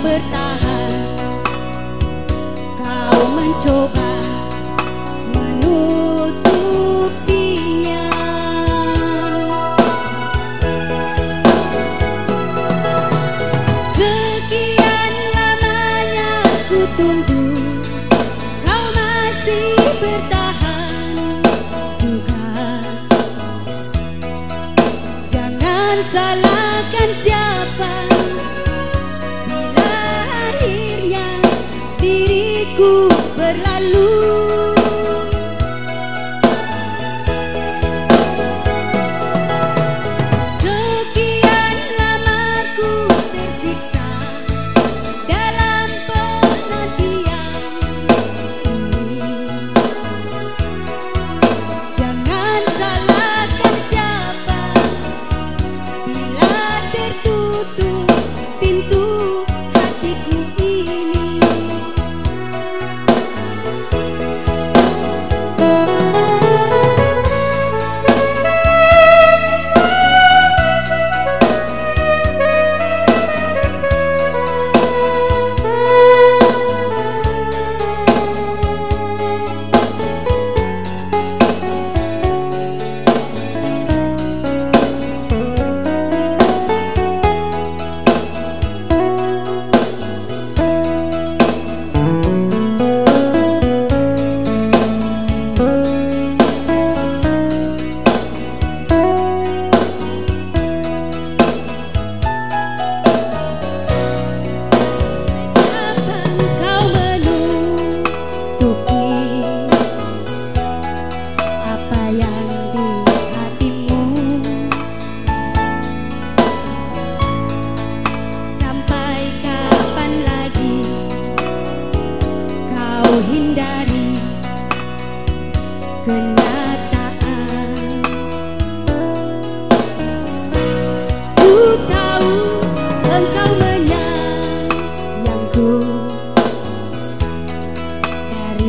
bertahan. Kau mencoba menutupinya. Sekian lamanya ku tunggu Kau masih bertahan juga. Jangan salahkan siapa ver la.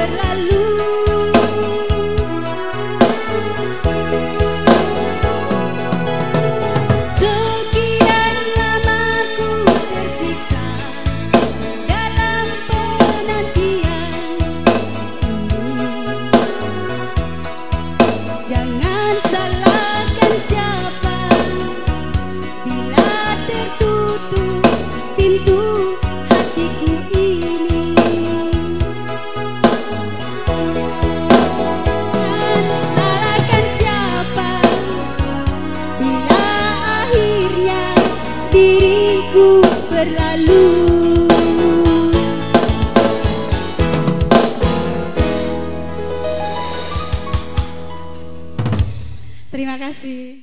berlalu berlalu. Terima kasih